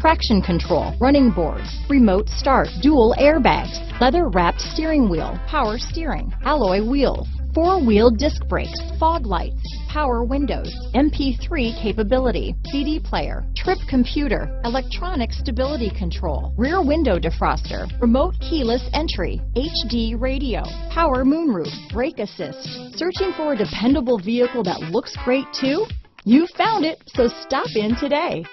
traction control, running boards, remote start, dual airbags, leather wrapped steering wheel, power steering, alloy wheels, four-wheel disc brakes, fog lights, power windows, MP3 capability, CD player, trip computer, electronic stability control, rear window defroster, remote keyless entry, HD radio, power moonroof, brake assist. Searching for a dependable vehicle that looks great too? You found it, so stop in today.